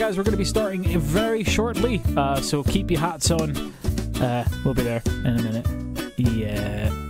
Guys. We're going to be starting very shortly, uh, so keep your hats on. Uh, we'll be there in a minute. Yeah.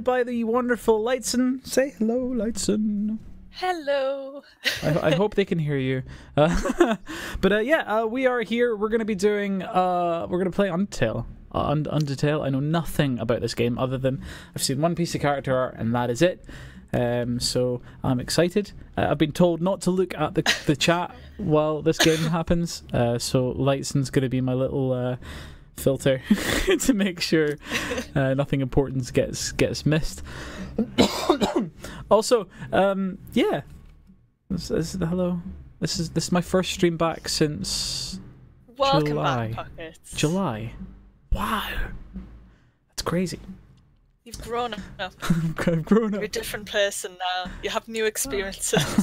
Joined by the wonderful Lightsen. Say hello, Lightsen. Hello. I, I hope they can hear you. Uh, but uh, yeah, uh, we are here. We're going to be doing. Uh, we're going to play Undertale. Uh, Undertale. I know nothing about this game other than I've seen one piece of character art, and that is it. Um, so I'm excited. Uh, I've been told not to look at the the chat while this game happens. Uh, so Lightsen's going to be my little uh, filter to make sure uh, nothing important gets gets missed. also, um, yeah, this, this is the hello. This is this is my first stream back since Welcome July. back, Pockets. July. Wow, that's crazy. You've grown up. I've grown up. You're a different person now. You have new experiences.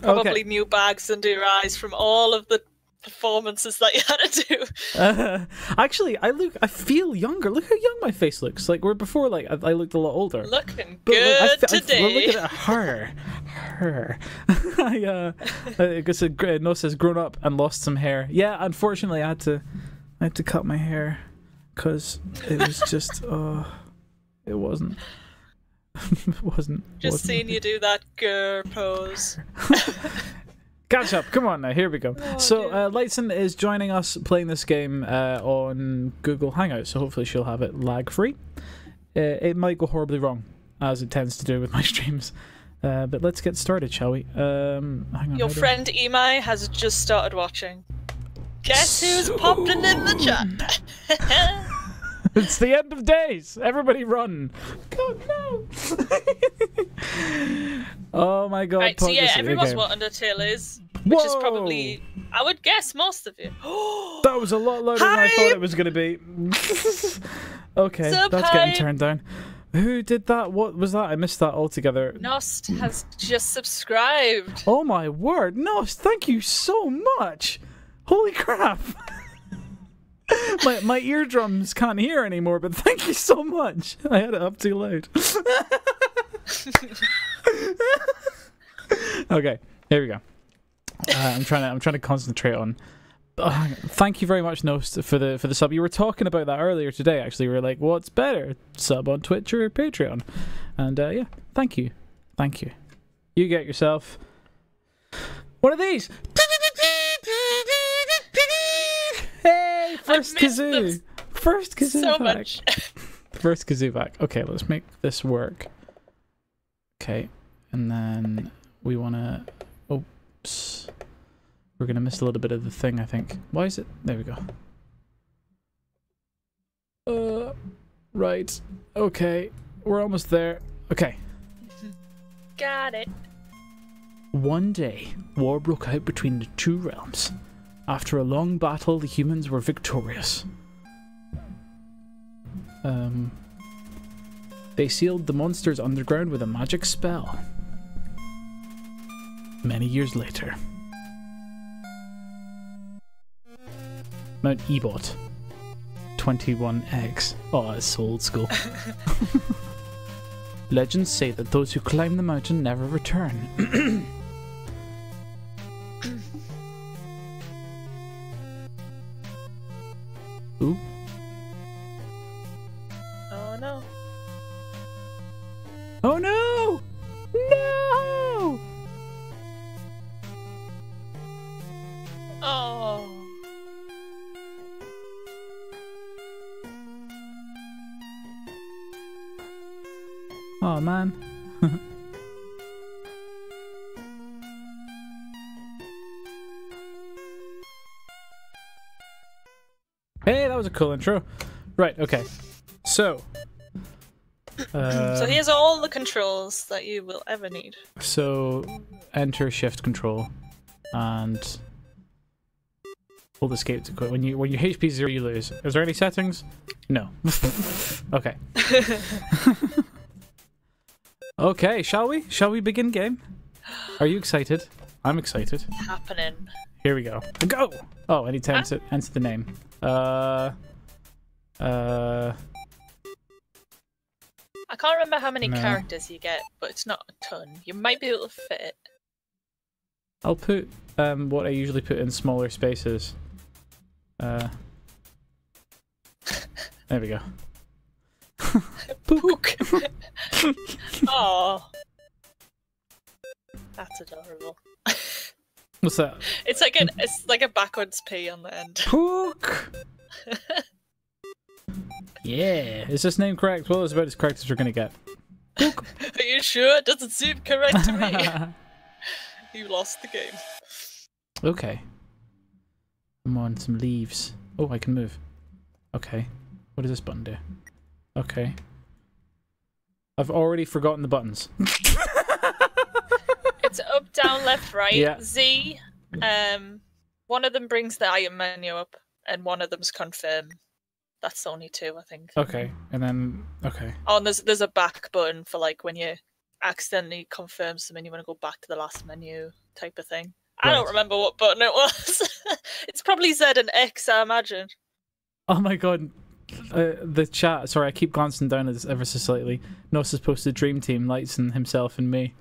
Probably Okay. new bags under your eyes from all of the performances that you had to do. Uh, actually, I look. I feel younger. Look how young my face looks. Like where before, like I, I looked a lot older. Looking But I good fe- I today. look at her, her. I, uh, I guess it, no says grown up and lost some hair. Yeah, unfortunately, I had to, I had to cut my hair, cause it was just, uh, it wasn't, it wasn't. Just wasn't seeing you do that grr pose. Catch up. Come on now. Here we go. Oh, so uh, Lightsen is joining us playing this game uh, on Google Hangout. So hopefully she'll have it lag free. Uh, it might go horribly wrong, as it tends to do with my streams. Uh, but let's get started, shall we? Um, hang on. Your how do I- friend Imai has just started watching. Guess who's popping in the chat? It's the end of days. Everybody run. God no. oh my god. right, so yeah, Puggacy. everyone's okay. what Undertale is, which is probably, I would guess, most of you. That was a lot louder than I thought it was going to be. okay, Sup, that's getting turned down. Who did that? What was that? I missed that altogether. Nost has just subscribed. Oh my word. Nost, thank you so much. Holy crap. my my eardrums can't hear anymore, but thank you so much. I had it up too loud. okay, here we go. Uh, I'm trying to I'm trying to concentrate on. Uh, thank you very much, Nost, for the for the sub. You were talking about that earlier today. Actually, we were like, "What's better, sub on Twitch or Patreon?" And uh, yeah, thank you, thank you. You get yourself one of these. First kazoo, first kazoo so back. much. First kazoo back. Okay, let's make this work. Okay, and then we want to. Oops. We're going to miss a little bit of the thing, I think. Why is it? There we go. Uh, right. Okay, we're almost there. Okay. Got it. One day, war broke out between the two realms. After a long battle, the humans were victorious. Um, they sealed the monsters underground with a magic spell. Many years later, Mount Ebott, 21X. Oh, it's so old school. Legends say that those who climb the mountain never return. Oop. Oh no. Oh no! No! Oh. Oh man. hey, that was a cool intro. Right, okay. So. Uh, so here's all the controls that you will ever need. So enter shift control and hold escape to quit. When you when you HP zero you lose. Is there any settings? No. okay. okay, shall we? Shall we begin game? Are you excited? I'm excited. Happening. Here we go. Go! Oh, I need to enter, enter the name. Uh uh I can't remember how many No. characters you get, but it's not a ton. You might be able to fit it. I'll put um what I usually put in smaller spaces. Uh There we go. Pook. oh. That's adorable. What's that? It's like an it's like a backwards P on the end. Pook. yeah, is this name correct? Well, it's about as correct as we're gonna get. Are you sure? It doesn't seem correct to me. you lost the game. okay. I'm on, some leaves. Oh, I can move. Okay. What does this button do? Okay. I've already forgotten the buttons. It's up, down, left, right. Yeah. Z. Um, one of them brings the item menu up, and one of them's confirm. That's only two, I think. Okay, and then okay. Oh, and there's there's a back button for like when you accidentally confirm something, you want to go back to the last menu type of thing. I don't remember what button it was. it's probably Z and X, I imagine. Oh my god. Uh, the chat. Sorry, I keep glancing down at this ever so slightly. Nos is posted Dream Team, Lights, and himself and me.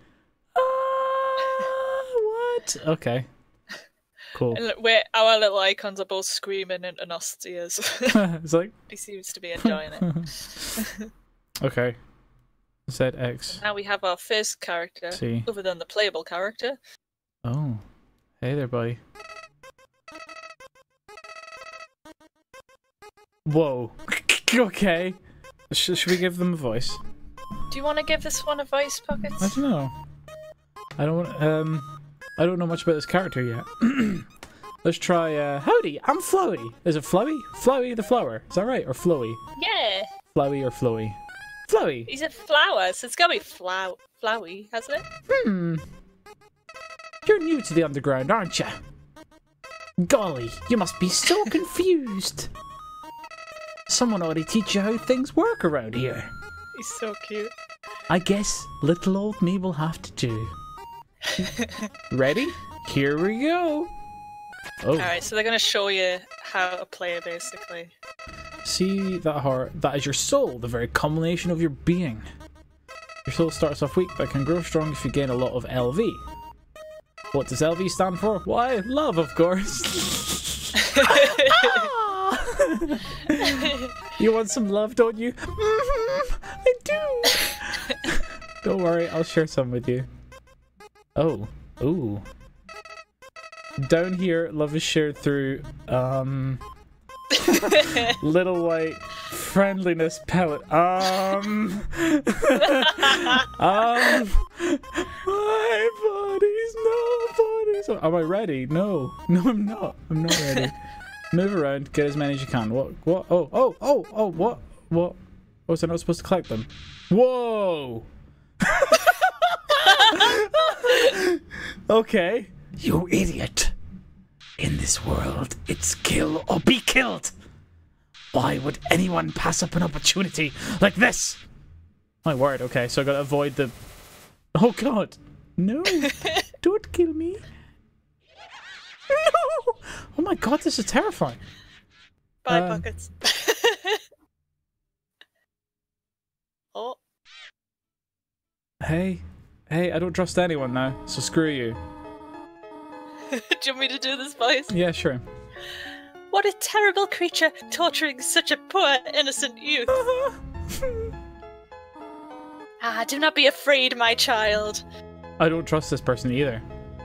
What? Okay. Cool. And we're, our little icons are both screaming into Nost's ears. it's like he seems to be enjoying it. okay. ZX. now we have our first character, See. other than the playable character. Oh. Hey there, buddy. Whoa. okay. Sh- should we give them a voice? Do you want to give this one a voice, Pockets? I don't know. I don't want. um I don't know much about this character yet. Let's try uh Howdy, I'm Flowey. Is it Flowey? Flowey the flower. Is that right? Or Flowy? Yeah, Flowey or Flowy? Flowey. he's a flower, so it's gotta be flow- flowy, hasn't it? Hmm. You're new to the underground, aren't you? Golly, you must be so confused. Someone ought to teach you how things work around here. He's so cute. I guess little old me will have to do. Ready? Here we go. Oh, Alright, so they're gonna show you how to play basically. see that heart? That is your soul, the very culmination of your being. Your soul starts off weak, but can grow strong if you gain a lot of LV. What does LV stand for? Why, love, of course. you want some love, don't you? Mhm, I do. don't worry, I'll share some with you. Oh, ooh. Down here, love is shared through um little white friendliness pellet. Um, um, my buddies, no buddies. Am I ready? No, no, I'm not. I'm not ready. Move around, get as many as you can. What? What? Oh, oh, oh, oh, what? What? Was I not supposed to collect them? Whoa! Okay. You idiot. In this world, it's kill or be killed. Why would anyone pass up an opportunity like this? My word, okay, so I gotta avoid the. Oh god! No! Don't kill me! No! Oh my god, this is terrifying. Bye, Um, Pockets. oh, Hey, hey, I don't trust anyone now, so screw you. do you want me to do this voice? Yeah, sure. What a terrible creature torturing such a poor, innocent youth. Ah, do not be afraid, my child. I don't trust this person either.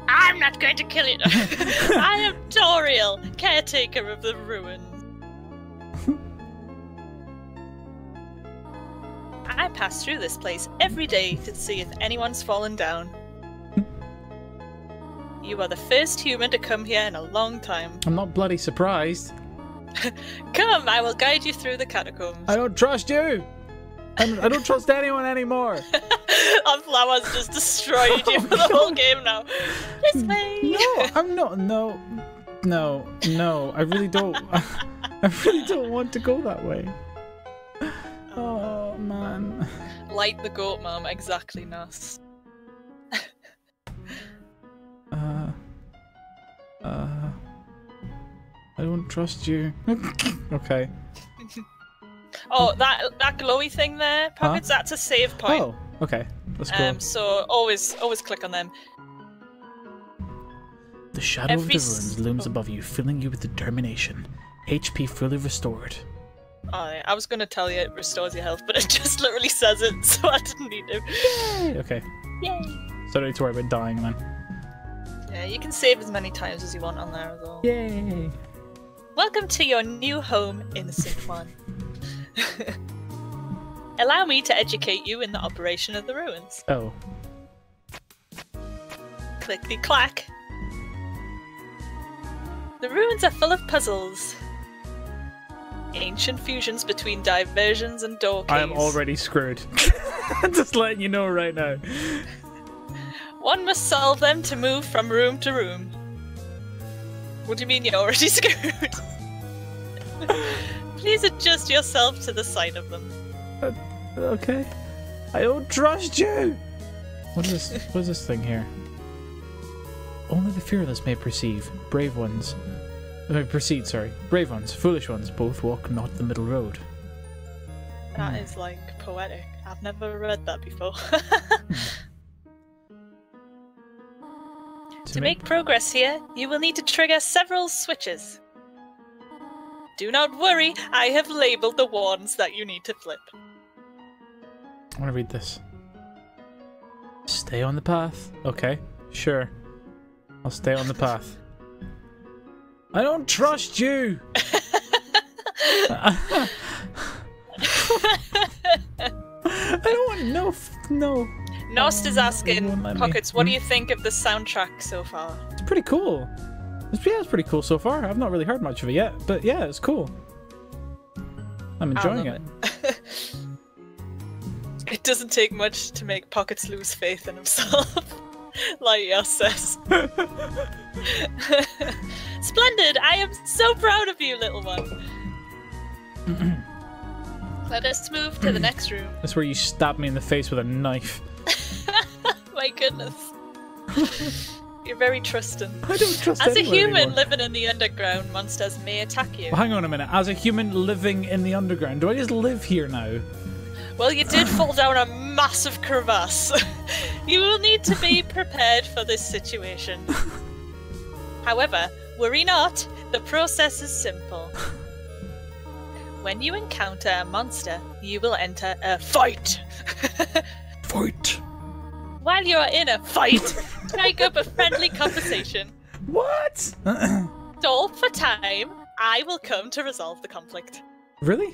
I'm not going to kill you. I am Toriel, caretaker of the ruins. I pass through this place every day to see if anyone's fallen down. you are the first human to come here in a long time. I'm not bloody surprised. Come, I will guide you through the catacombs. I don't trust you. I I don't trust anyone anymore. Our flowers just destroyed you for the whole game now. This way. No, I'm not. No, no, no. I really don't. I really don't want to go that way. Oh, oh. Man. Like the goat, mum. Exactly, Nas. Uh. Uh. I don't trust you. okay. Oh, that that glowy thing there, pockets. That's a save point. Oh, okay. That's cool. Um, so always always click on them. the shadow every of the s- ruins looms oh. above you, filling you with determination. HP fully restored. Yeah, I was gonna tell you it restores your health, but it just literally says it, so I didn't need to. Yay! Okay. Yay! So don't need to worry about dying then. Yeah, you can save as many times as you want on there as well. Yay! Welcome to your new home, innocent one. Allow me to educate you in the operation of the ruins. Oh. Clickety clack. The ruins are full of puzzles. Ancient fusions between diversions and door keys. I am already screwed. Just letting you know right now. One must solve them to move from room to room. What do you mean you're already screwed? Please adjust yourself to the sight of them. Uh, okay. I don't trust you! What is this? What is this thing here? Only the fearless may perceive. Brave ones. May proceed, sorry. Brave ones, foolish ones, both walk not the middle road. That hmm. is like poetic. I've never read that before. Hmm. to make progress here, you will need to trigger several switches. Do not worry, I have labeled the ones that you need to flip. I want to read this. Stay on the path. Okay, sure. I'll stay on the path. I don't trust you! I don't want no, f- no. Nost is Um, asking, won't me. Pockets, what do Hmm? you think of the soundtrack so far? It's pretty cool. It's, yeah, it's pretty cool so far. I've not really heard much of it yet, but yeah, it's cool. I'm enjoying love it. It doesn't take much to make Pockets lose faith in himself. like Yas says. Splendid! I am so proud of you, little one. Let us move to the next room. That's where you stab me in the face with a knife. My goodness. You're very trusting. I don't trust As a human anymore. living in the underground, monsters may attack you. Well, hang on a minute. As a human living in the underground, do I just live here now? Well, you did fall down a massive crevasse. you will need to be prepared for this situation. However, worry not, the process is simple. When you encounter a monster, you will enter a fight. Fight. While you are in a fight, strike up a friendly conversation. What? Stall for time. I will come to resolve the conflict. really?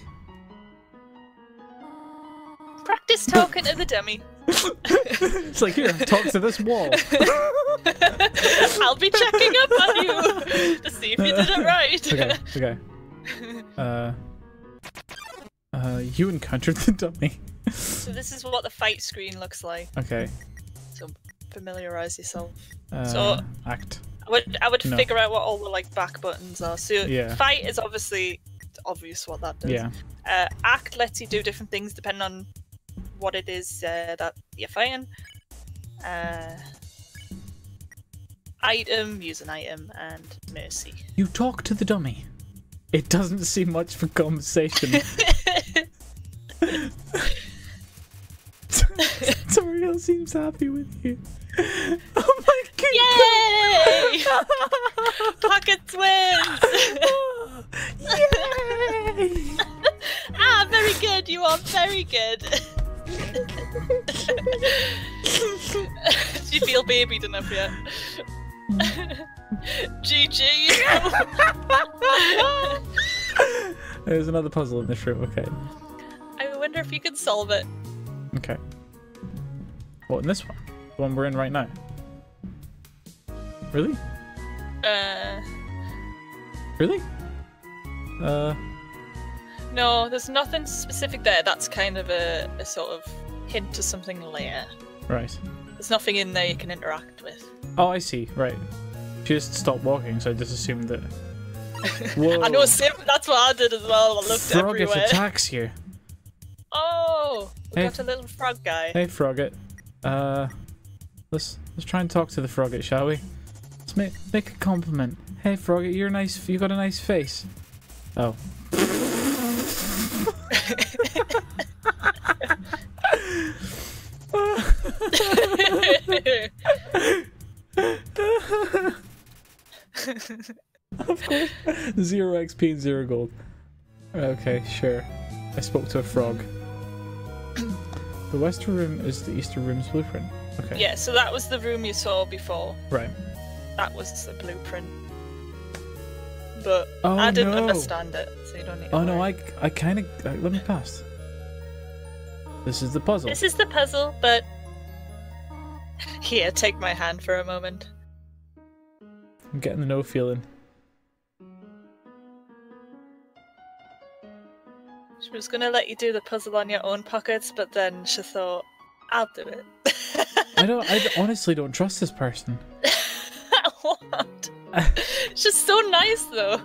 Practice talking to the dummy. It's like here, talk to this wall. I'll be checking up on you to see if you did it right. Okay, okay. Uh, uh, you encountered the dummy. So this is what the fight screen looks like. Okay. So familiarize yourself. Uh, So- act. I would I would No. figure out what all the like back buttons are. So Yeah. fight is obviously obvious what that does. Yeah. Uh, act lets you do different things depending on what it is uh, that you're fighting. Uh, item, use an item, and mercy. You talk to the dummy. It doesn't seem much for conversation. Toriel seems happy with you. Oh my god! Yay! Pockets wins! Yay! ah, very good. You are very good. Do you feel babied enough yet? GG. There's another puzzle in this room. Okay. I wonder if you could solve it. Okay. What, in this one? The one we're in right now? Really? Uh, Really? Uh, no, there's nothing specific there. That's kind of a, a sort of hint to something later. right. There's nothing in there you can interact with. Oh, I see. Right. She just stopped walking, so I just assumed that. Whoa. I know, same, that's what I did as well. I looked Froggit everywhere. attacks here. Oh, we Hey. got a little frog guy. Hey, Froggit. Uh, let's let's try and talk to the Froggit, shall we? Let's make make a compliment. Hey, Froggit, you're nice. You got a nice face. Oh. Zero XP and zero gold. Okay, sure. I spoke to a frog. the western room is the eastern room's blueprint. Okay. yeah, so that was the room you saw before. Right. That was the blueprint. But Oh I didn't no. understand it, don't need Oh no. I I kind of uh, let me pass. This is the puzzle. This is the puzzle, but. Here, take my hand for a moment. I'm getting the no feeling. She was gonna let you do the puzzle on your own pockets, but then she thought, I'll do it. I don't. I honestly don't trust this person. what? She's so nice though.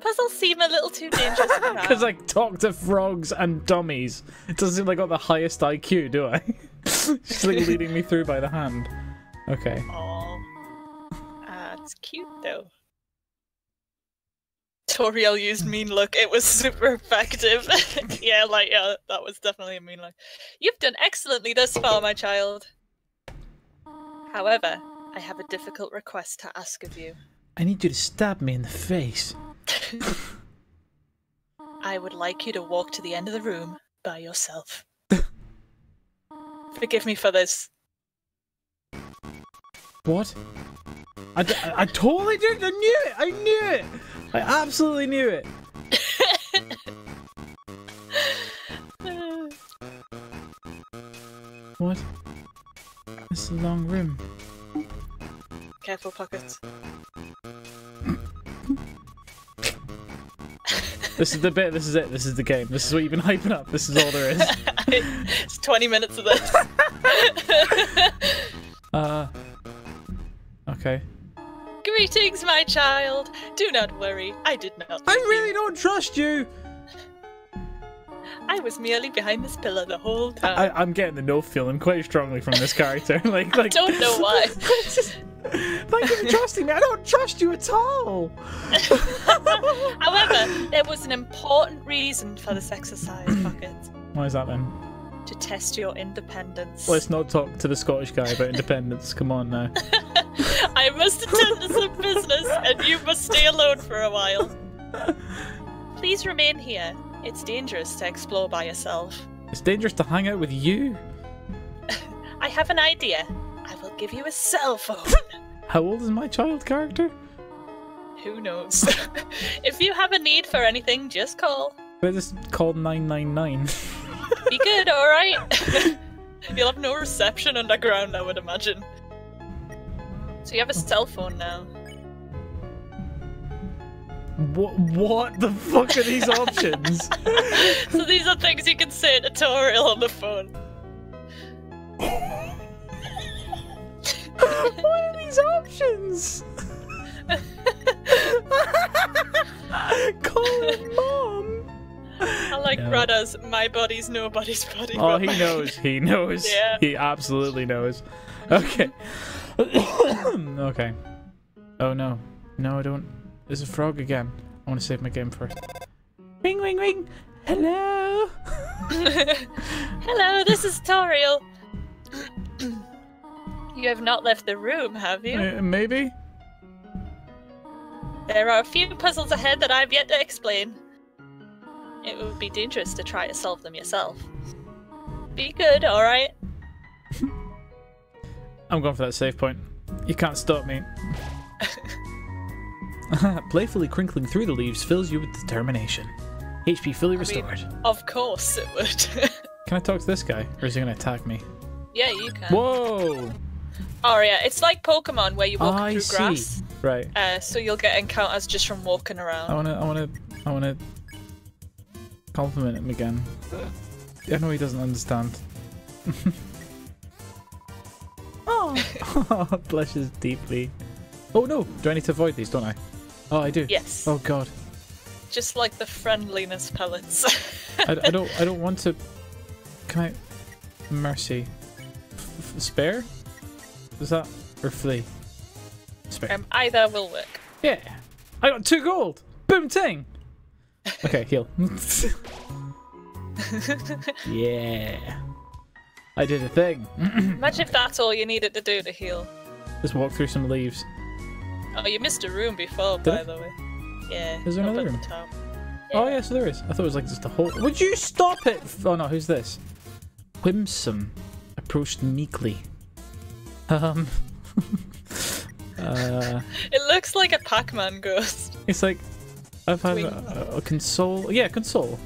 Puzzles seem a little too dangerous. Because I talk to frogs and dummies. It doesn't seem like I got the highest IQ, do I? She's like leading me through by the hand. Okay. Aw. Ah, it's cute though. Toriel used mean look. It was super effective. yeah, like yeah, that was definitely a mean look. You've done excellently thus far, my child. However, I have a difficult request to ask of you. I need you to stab me in the face. I would like you to walk to the end of the room by yourself. Forgive me for this. What? I, d- I- I totally did. I knew it. I knew it. I absolutely knew it. What? This is a long room. Careful, pockets. This is the bit. This is it. This is the game. This is what you've been hyping up. This is all there is. it's 20 minutes of this. Uh. Okay. Greetings, my child. Do not worry, I did not. I really don't trust you. I was merely behind this pillar the whole time. I, I'm getting the no feeling quite strongly from this character. like, like. I don't know why. Thank you for trusting me. I don't trust you at all. However, there was an important reason for this exercise, Pocket. Why is that then? To test your independence. Let's not talk to the Scottish guy about independence. Come on now. I must attend to some business, and you must stay alone for a while. Please remain here. It's dangerous to explore by yourself. It's dangerous to hang out with you. I have an idea. I will give you a cell phone. How old is my child character? Who knows? if you have a need for anything, just call. But this called 999. Be good, alright? You'll have no reception underground, I would imagine. So you have a oh. cell phone now. What, what the fuck are these options? so these are things you can say in a tutorial on the phone. what are these options? Call mom. I like No. Rada's my body's nobody's body. Oh, he my- knows. He knows. Yeah. He absolutely knows. Okay. okay. Oh no. No, I don't. There's a frog again. I want to save my game first. Ring, ring, ring. Hello. Hello, this is Toriel. you have not left the room, have you? Uh, maybe. There are a few puzzles ahead that I've yet to explain. It would be dangerous to try to solve them yourself. Be good, alright? I'm going for that save point. You can't stop me. Playfully crinkling through the leaves fills you with determination. HP fully mean- restored. Of course it would. Can I talk to this guy, or is he gonna attack me? Yeah, you can. Whoa! Oh yeah, it's like Pokemon where you walk I through see. grass. Right. Uh, so you'll get encounters just from walking around. I wanna, I wanna, I wanna compliment him again. I know he doesn't understand. oh, blushes deeply. Oh no! Do I need to avoid these? Don't I? Oh, I do. Yes. Oh god. Just like the friendliness pellets. I, I don't. I don't want to. Can I? Mercy. F- f- spare? Is that or flee? Spare. um, either will work. yeah. I got two gold. Boom ting. Okay, heal. yeah. I did a thing. Imagine if that's all you needed to do to heal. Just walk through some leaves. Oh, you missed a room before, Did by I? the way. Yeah. Is there another room? The top. Oh yeah, so there is. I thought it was like just a whole. Would you stop it? Oh no, who's this? Whimsun approached meekly. Um. uh, It looks like a Pac-Man ghost. it's like I've had Wing. a, a console. Yeah, console.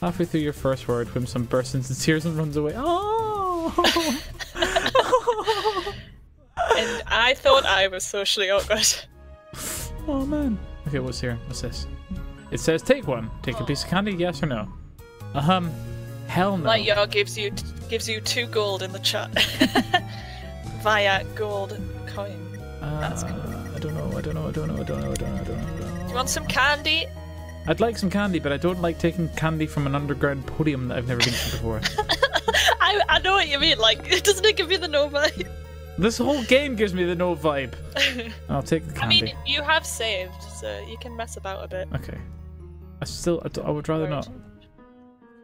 Halfway through your first word, Whimsun bursts into tears and runs away. Oh. I thought I was socially awkward. oh man. Okay, what's here? What's this? It says take one. Take a piece of candy. Yes or no? Um. Hell no. Light Yard gives you gives you two gold in the chat via gold coin. that's Uh, I don't know. I don't know. I don't know. I don't know. I don't know. I don't know. Don't. You want some candy? I'd like some candy, but I don't like taking candy from an underground podium that I've never been to before. I, I know what you mean. Like, doesn't it give you the no vibe? This whole game gives me the no vibe. I'll take the candy. I mean, you have saved, so you can mess about a bit. okay. I still. I would rather not. Can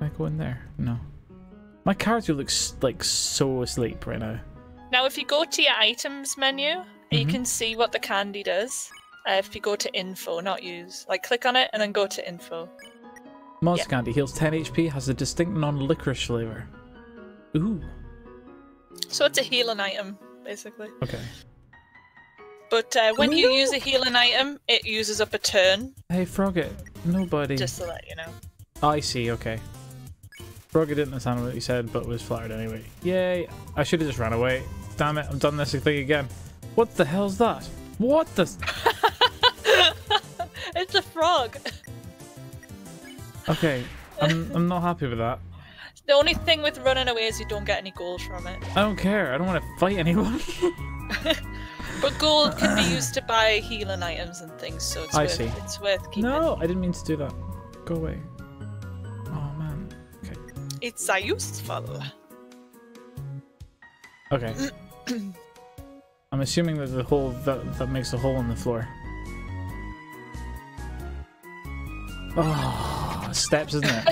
I go in there? No. My character looks like so asleep right now. Now, if you go to your items menu, you Mhm. can see what the candy does. Uh, if you go to info, not use, like click on it and then go to info. Monster Yeah. candy heals 10 HP, has a distinct non-licorice flavor. Ooh. So it's a healing item, basically. Okay. But uh, when you use a healing item, it uses up a turn, Hey, Froggit. Nobody. just to let you know. I see. Okay. Froggit didn't understand what he said, but was flattered anyway. Yay! I should have just ran away. Damn it! I've done this thing again. What the hell's that? What the? It's a frog. Okay. I'm I'm not happy with that. The only thing with running away is you don't get any gold from it. I don't care. I don't want to fight anyone. But gold can be used to buy healing items and things, so it's I worth, see. it's worth keeping. no, I didn't mean to do that. Go away. Oh man. Okay. It's a useful. Okay. I'm assuming that the hole that that makes a hole in the floor. Oh, steps, isn't it?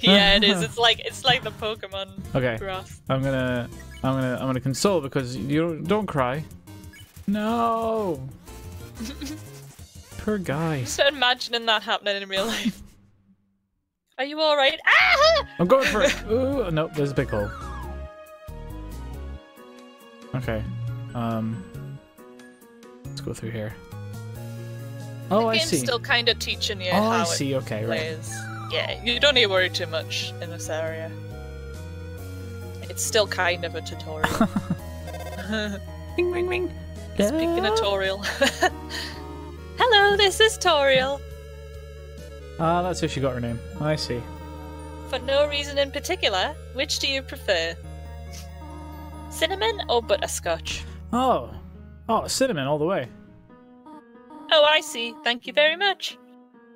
yeah, it is. It's like it's like the Pokemon Okay. grass. I'm gonna, I'm gonna, I'm gonna console because you don't, don't cry. No. Poor guy. Just imagining that happening in real life. Are you all right? Ah! I'm going for it. Ooh, nope. There's a big hole. Okay. Um. Let's go through here. Oh, the I game's see. still kind of teaching you oh, how I see. Okay, right. Yeah, you don't need to worry too much in this area. It's still kind of a tutorial. Ring, ring, ring. Speaking of tutorial. Hello, this is Toriel. Ah, that's how she got her name. I see. For no reason in particular, which do you prefer? Cinnamon or butterscotch? Oh, oh, cinnamon all the way. Oh, I see. Thank you very much.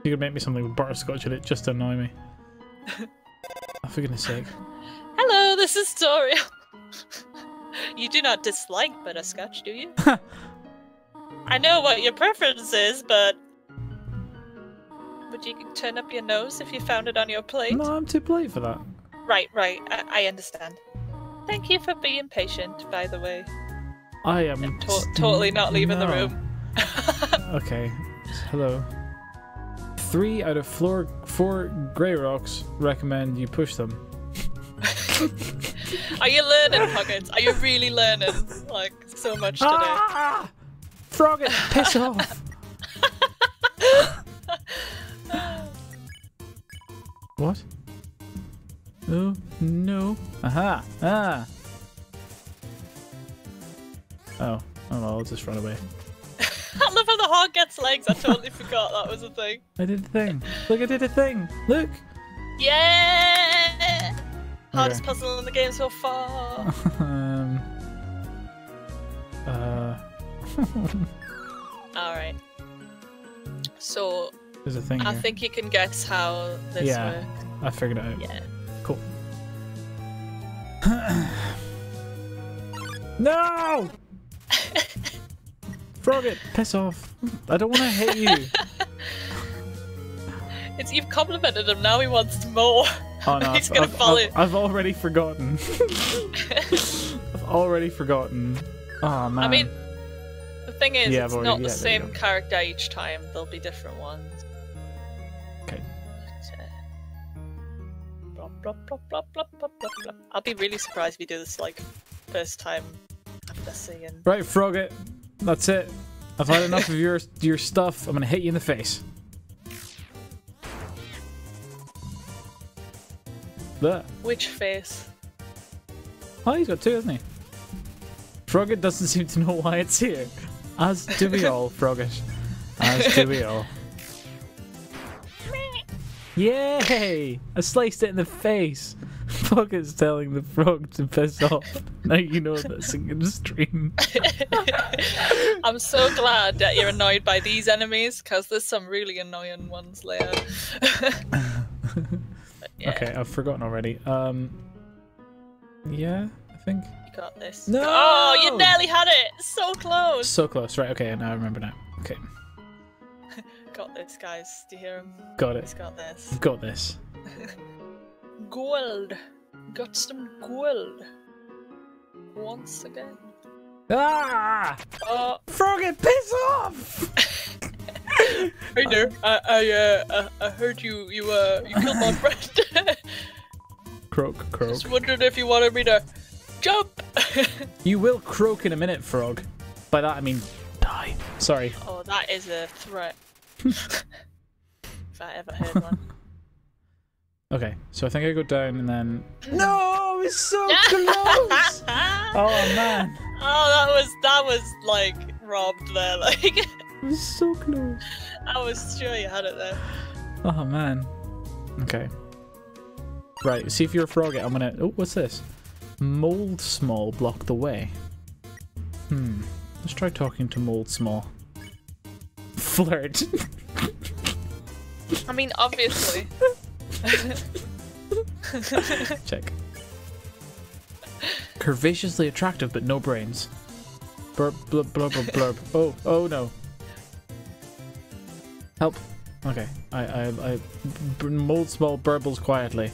You could make me something with butterscotch in it just to annoy me. oh, for goodness sake. Hello, this is Toriel. you do not dislike butterscotch, do you? I know what your preference is, but would you turn up your nose if you found it on your plate? No, I'm too polite for that. Right, right. I, I understand. Thank you for being patient, by the way. I am totally not leaving the room. Okay. Hello. Three out of floor, four grey rocks recommend you push them. Are you learning, Pockets? Are you really learning? Like, so much today. Ah! Froggit! Piss off! what? Oh, no. Aha. Ah. Oh. Oh, well, I'll just run away. I love how the hog gets legs. I totally forgot that was a thing. I did a thing. Look, I did a thing. Look. Yeah! Hardest Okay. puzzle in the game so far. um. Uh. Alright. So, There's a thing I here. think you can guess how this Yeah. works. I figured it out. Yeah. Cool. no! Froggit! Piss off! I don't want to hit you. It's you've complimented him, now he wants more. Oh no! He's I've, gonna I've- fall I've, I've already forgotten. I've already forgotten. Oh man. I mean, the thing is, Yeah, it's I've not the yeah, same character each time. There'll be different ones. Okay. Blah, blah, blah. I'll be really surprised if you do this like first time after seeing. Right, Froggit. That's it. I've had enough of your your stuff. I'm gonna hit you in the face. There. Which face? Oh, he's got two, hasn't he? Froggit doesn't seem to know why it's here. As do we all, Froggit. As do we all. Yay! I sliced it in the face. Frogget's telling the frog to piss off. Now you know that's in the stream. I'm so glad that you're annoyed by these enemies because there's some really annoying ones later. Yeah, Okay, I've forgotten already. Um, yeah, I think. you got this. No! Oh, you nearly had it. So close. So close. Right. Okay. Now I remember now. Okay, Got this, guys. Do you hear him? got it. He's got this. Got this. Gold. Got some gold. Once again. Ah! Oh, Froggit, piss off! hey there. I, I, uh, I, I heard you, you, uh, you killed my friend. Croak, croak. Just wondered if you wanted me to jump. You will croak in a minute, frog. By that I mean die. Sorry. oh, that is a threat. if I ever heard one. Okay, so I think I go down and then. No, it's so close. oh, man. oh that was that was like robbed there. Like it was so close. I was sure you had it there. Oh man. Okay. Right. See if you're a Froggit. I'm gonna. Oh, what's this? Moldsmal block the way. Hmm. Let's try talking to Moldsmal. Flirt. I mean, obviously. Check. Curvaceously attractive, but no brains. Burp, blub, blub, blub, blurb. Oh, oh no. Help. Okay. I, I, I b- Moldsmal burbles quietly.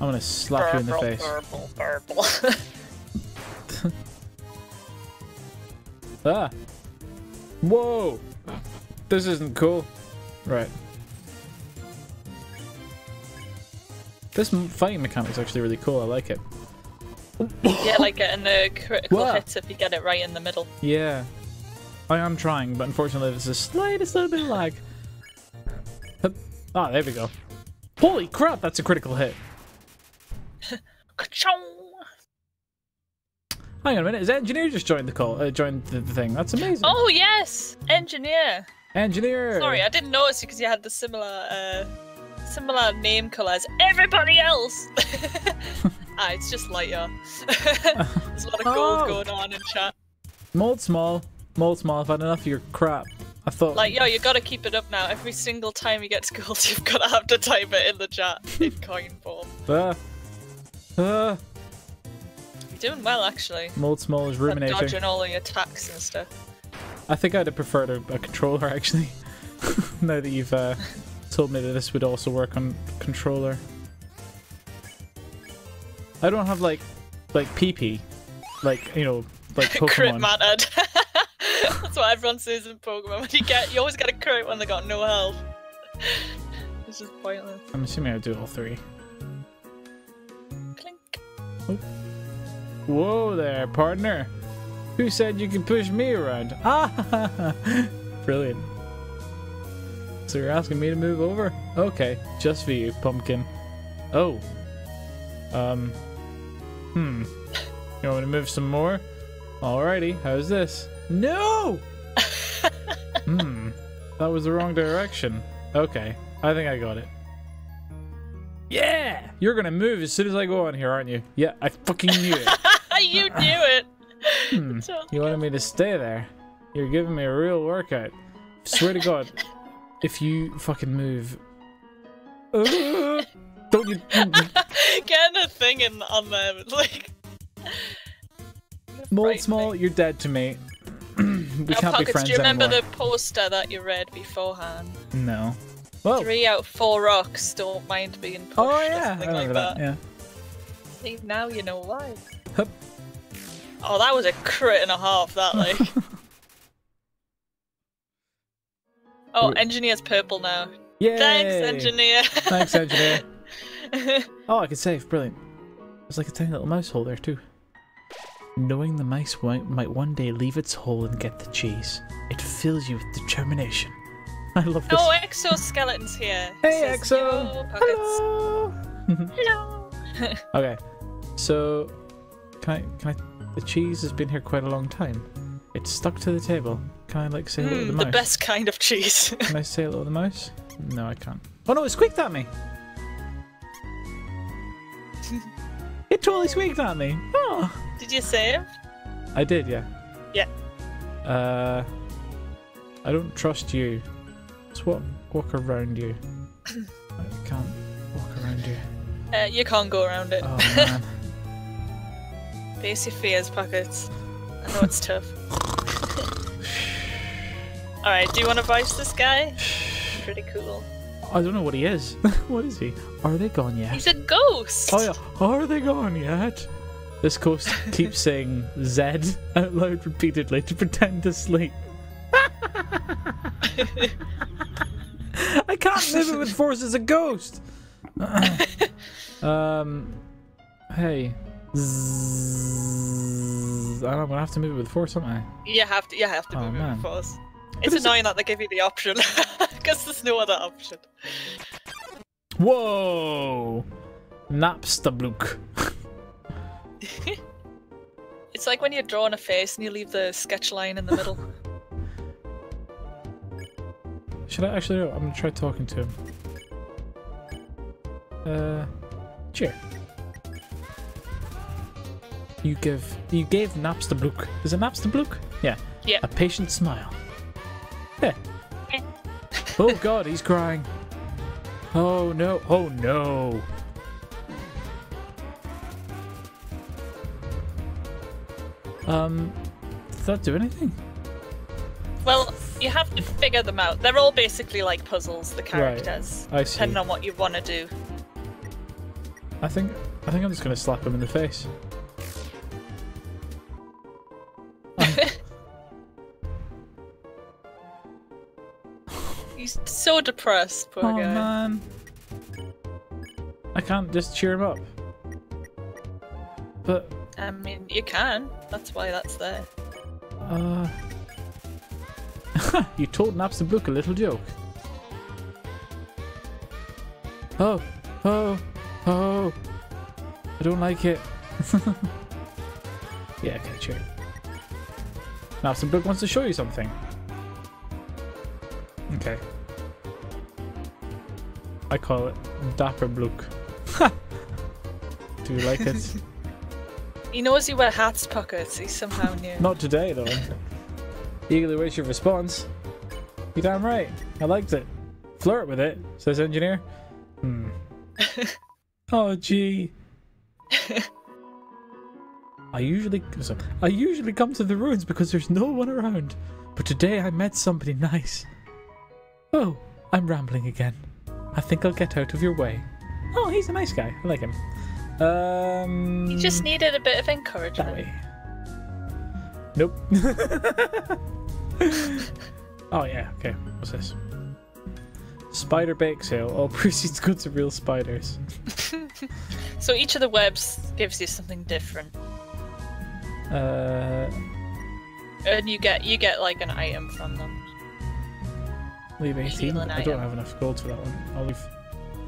I'm gonna slap you in the face. burble, burble. Ah. Whoa. This isn't cool. Right. This fighting mechanic's actually really cool. I like it. yeah, like getting the critical Wow. hits if you get it right in the middle. Yeah. I am trying, but unfortunately there's a slightest little bit of lag. Ah, there we go. Holy crap, that's a critical hit. Hang on a minute, is engineer just joined the call? Uh, joined the, the thing. That's amazing. Oh yes, engineer. Engineer. Sorry, I didn't notice you because you had the similar, uh, similar name colour as everybody else. ah, it's just lighter. There's a lot of gold Oh. going on in chat. Moldsmal. Mold small. I've had enough of your crap. I thought. Like, yo, you gotta keep it up now. Every single time you get gold, you've gotta have to type it in the chat in coin form. Ah. Ah. You're doing well, actually. Mold small is ruminating. dodging all the attacks and stuff. I think I'd have preferred a, a controller actually. now that you've uh, told me that this would also work on controller. I don't have like like PP, like you know, like crit Pokemon. mattered. That's what everyone says in Pokemon. When you get, you always get a crit when they got no health. this is pointless. I'm assuming I do all three. Clink. Whoa there, partner. Who said you could push me around? Ah, brilliant. So you're asking me to move over? Okay, just for you, pumpkin. Oh. Um. Hmm. You want me to move some more? Alrighty. How's this? No. hmm. That was the wrong direction. Okay. I think I got it. Yeah! You're gonna move as soon as I go on here, aren't you? Yeah, I fucking knew it. you knew it. Hmm. You wanted me to stay there. You're giving me a real workout. Swear to God, if you fucking move. Uh, don't you. Getting a thing in on there, like. Mold. Small, you're dead to me. we Now, can't be Pockets, friends do you remember anymore. the poster that you read beforehand? No. Well. Three out of four rocks don't mind being pushed Oh yeah, I like that. that. Yeah. See, now you know why. Hup. Oh, that was a crit and a half, that, like. oh, engineer's purple now. Yeah. Thanks, engineer. Thanks, engineer. Oh, I can save. Brilliant. There's like a tiny little mouse hole there too. Knowing the mice might one day leave its hole and get the cheese, it fills you with determination. I love this. oh, exoskeleton's here. hey, Says, Exo! Hello! Hello. okay, so can I? Can I? The cheese has been here quite a long time. It's stuck to the table. Can I like say hello to the Mm, mouse? the best kind of cheese. Can I say hello to the mouse? No, I can't. Oh no, it squeaked at me. it totally squeaked at me. Oh. Did you save? I did, yeah. Yeah. Uh, I don't trust you. Let's walk, walk around you. I can't walk around you. Uh, you can't go around it. Oh man. Face your fears, Pockets. I know it's tough. Alright, do you want to voice this guy? Pretty cool. I don't know what he is. what is he? Are they gone yet? He's a ghost! Oh yeah. Are they gone yet? This ghost keeps saying Z out loud repeatedly to pretend to sleep. I can't move it with force as a ghost. um, hey. Zzz, I don't know, I'm gonna have to move it with force, aren't I? You have to, you have to Oh, move it with force. It's is it- annoying that they give you the option, because there's no other option. Whoa! Napstablook. It's like when you're drawing a face and you leave the sketch line in the middle. Should I actually? I'm gonna try talking to him. Uh, cheer. You give. You gave Napstablook. Is it Napstablook? Yeah. Yeah. A patient smile. Oh God, he's crying. Oh no! Oh no! Um, does that do anything? well, you have to figure them out. They're all basically like puzzles, the characters, I see. depending on what you want to do. I think. I think I'm just gonna slap him in the face. He's so depressed, poor oh guy. man. I can't just cheer him up. But I mean, you can. That's why that's there. uh You told Napstablook a little joke. Oh, oh, oh. I don't like it. yeah, okay, cheer. Napstablook wants to show you something. I call it Dapper Blook. Do you like it? He knows you wear hats, pockets. He somehow knew. Not today, though. Eagerly waits your response. You damn right. I liked it. Flirt with it, says engineer. Hmm. oh, gee. I usually I usually come to the ruins because there's no one around. But today I met somebody nice. Oh, I'm rambling again. I think I'll get out of your way. Oh, he's a nice guy. I like him. Um, He just needed a bit of encouragement. that way. Nope. oh yeah, okay. What's this? Spider bake sale. All proceeds go to real spiders. So each of the webs gives you something different, Uh, and you get you get like an item from them. Leave 18. healing I don't have enough gold for that one. I'll leave.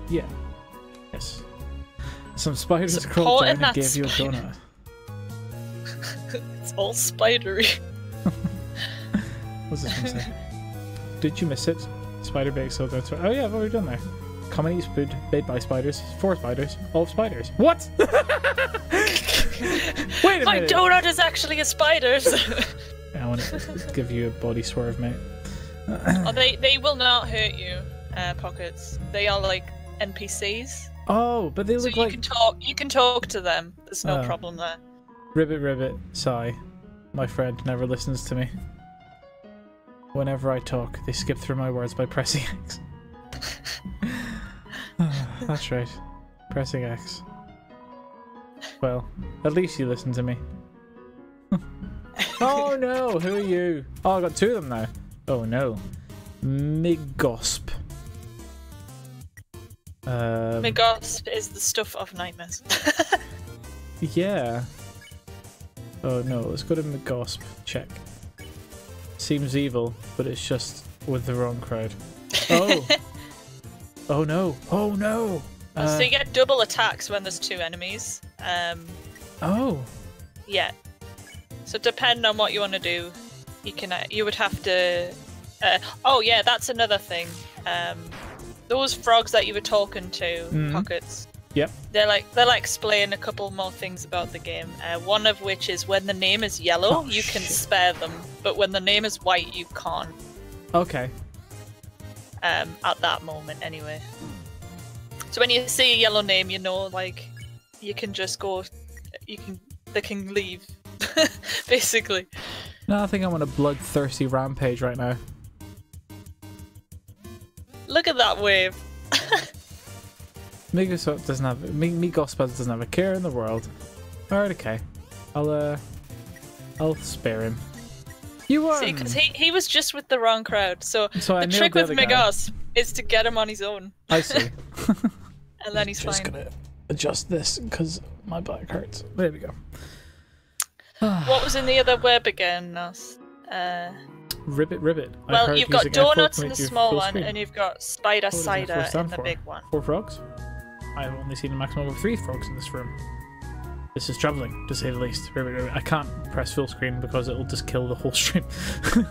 Yeah. Yes. Some spiders Support crawled down and gave you a donut. It's all spidery. What's this one say? Did you miss it? Spider bake so that's. Oh yeah, I've already done that. Come and eat food made by spiders. For spiders. All spiders. What? Wait a My minute. donut is actually a spider's. I want to give you a body swerve, mate. Oh, they they will not hurt you, uh, pockets. They are like NPCs, Oh, but they so look you like can talk. You can talk to them. There's no Oh. problem there. Ribbit Ribbit. Sigh. My friend never listens to me. Whenever I talk, they skip through my words by pressing X. That's right. Pressing X. Well, at least you listen to me. oh no, who are you? Oh, I got two of them now. Oh no. Migosp. Um, Migosp is the stuff of nightmares. yeah. Oh no, let's go to Migosp. Check. Seems evil, but it's just with the wrong crowd. Oh. oh no. Oh no. so Uh, you get double attacks when there's two enemies. Um, oh. yeah. So depending on what you want to do, you can uh, you would have to. Uh, oh yeah, that's another thing. Um, those frogs that you were talking to, Mhm. pockets. Yep. They're like they'll explain a couple more things about the game. Uh, one of which is when the name is yellow, Oh, you can shit. spare them, but when the name is white, you can't. Okay. Um, at that moment, anyway. So when you see a yellow name, you know, like you can just go. You can. They can leave. Basically. No, I think I'm on a bloodthirsty rampage right now. Look at that wave. Migosp doesn't have Mi- Migosp doesn't have a care in the world. Alright, okay. I'll uh I'll spare him. You won! See, because he, he was just with the wrong crowd. So, So the trick the with other guy. Megos is to get him on his own, I see. and then he's Just fine. gonna adjust this because my back hurts. There we go. What was in the other web again? Uh, Ribbit, ribbit. Well, you've got using F4 donuts in the small one, screen. and you've got spider does F4 cider in the for? big one. Four frogs? I've only seen a maximum of three frogs in this room. This is troubling, to say the least. Ribbit, ribbit. I can't press full screen because it'll just kill the whole stream.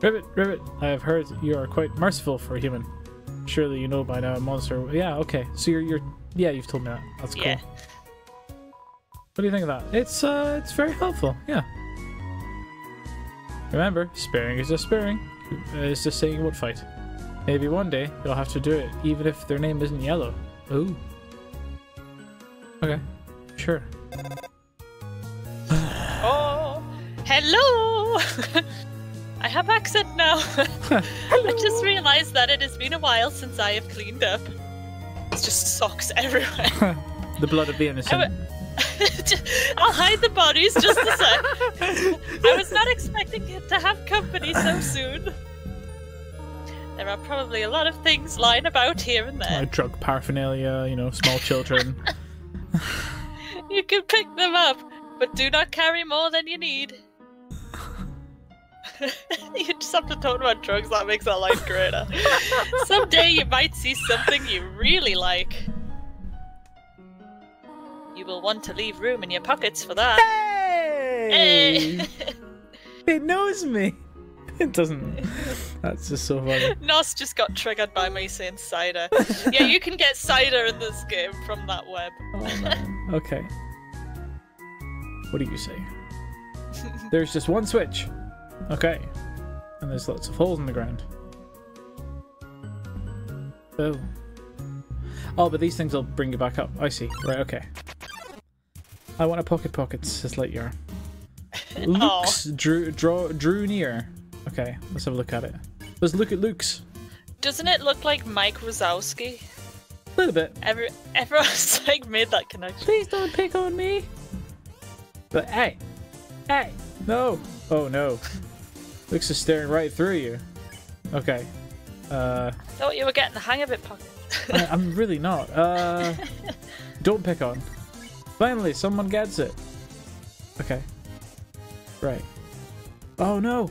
ribbit, ribbit. I have heard you are quite merciful for a human. Surely you know by now a monster. Yeah, okay. So you're, you're. Yeah, you've told me that. That's cool. Yeah. What do you think of that? It's uh, it's very helpful. Yeah. Remember, sparing is just sparing. Uh, It's just saying you won't fight. Maybe one day you'll have to do it, even if their name isn't yellow. Ooh. Okay. Sure. Oh, hello! I have accent now. I just realised that it has been a while since I have cleaned up. It's just socks everywhere. the blood of the innocent. I'll hide the bodies just a sec. I was not expecting it to have company so soon. There are probably a lot of things lying about here and there. drug paraphernalia, you know, small children. You can pick them up, but do not carry more than you need. you just have to talk about drugs, that makes our life greater. Someday you might see something you really like. You will want to leave room in your pockets for that. hey! Hey! it knows me. It doesn't. That's just so funny. Nos just got triggered by me saying cider. yeah, you can get cider in this game from that web. Oh man. Okay. What do you say? There's just one switch. Okay. And there's lots of holes in the ground. Oh. Oh, but these things will bring you back up. I see. Right, okay. I want a pocket pocket, says Lightyear. Loox drew draw drew near. Okay, let's have a look at it. Let's look at Loox. Doesn't it look like Mike Wazowski? A little bit. Every everyone's like made that connection. Please don't pick on me. But hey, hey, no. Oh no. Loox is staring right through you. Okay. Uh, Thought you were getting the hang of it, Pocket. I, I'm really not. Uh, don't pick on. Finally, someone gets it. Okay. Right. Oh no.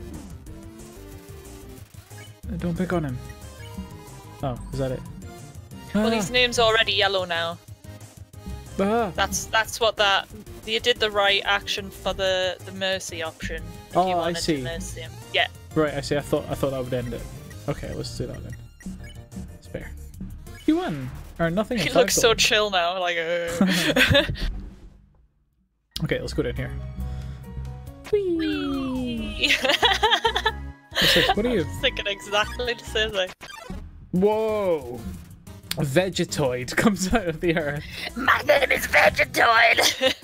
Uh, Don't pick on him. Oh, is that it? Well, Ah, his name's already yellow now. Ah. That's that's what that you did the right action for the the mercy option. If Oh, you I see. To mercy him. Yeah. Right, I see. I thought I thought that would end it. Okay, let's do that then. Spare. You won. Or nothing. He looks so chill now. Like. Uh... Okay, let's go down here. Whee! What's this? What are you? Thinking exactly the same thing. Whoa! Vegetoid comes out of the earth. My name is Vegetoid.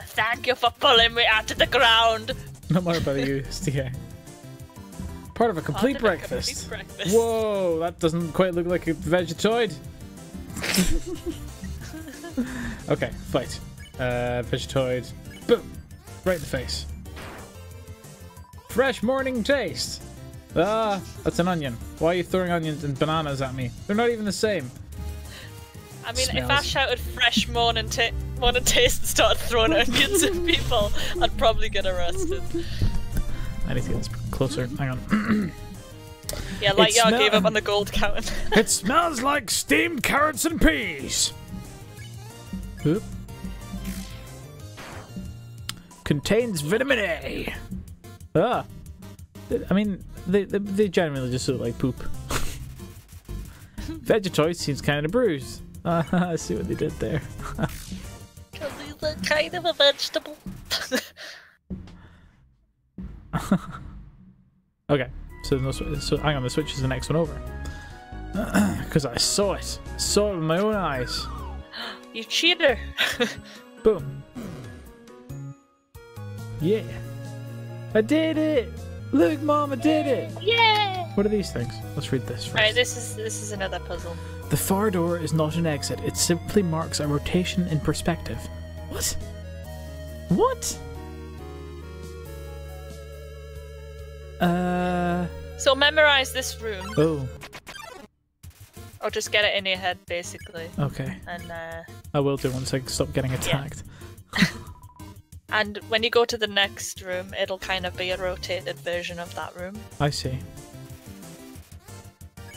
Thank you for pulling me out of the ground. No more about you, STA. Part of a complete of a breakfast. complete breakfast. Whoa, that doesn't quite look like a Vegetoid. okay, fight. Uh, Vegetoid. Boom! Right in the face. Fresh morning taste! Ah, that's an onion. Why are you throwing onions and bananas at me? They're not even the same. I mean, if I shouted fresh morning, ta- morning taste and started throwing onions at people, I'd probably get arrested. I need to get this closer. Hang on. Yeah, like y'all gave up on the gold count. It smells like steamed carrots and peas. Oop. Contains vitamin A. Ah. I mean, they, they, they generally just look like poop. Vegetoid seems kind of bruised. Uh, I see what they did there. Because he's a kind of a vegetable. Okay, so, no, so hang on, the switch is the next one over. Because I saw it. Saw it with my own eyes. you cheater. Boom. Yeah. I did it! Look, Mom, I did it! yeah. What are these things? Let's read this first. Right, this is this is another puzzle. The far door is not an exit, it simply marks a rotation in perspective. What? What? Uh. So memorize this room, Oh, or just get it in your head, basically. okay. And uh, I will do once I stop getting attacked. and when you go to the next room, it'll kind of be a rotated version of that room. I see.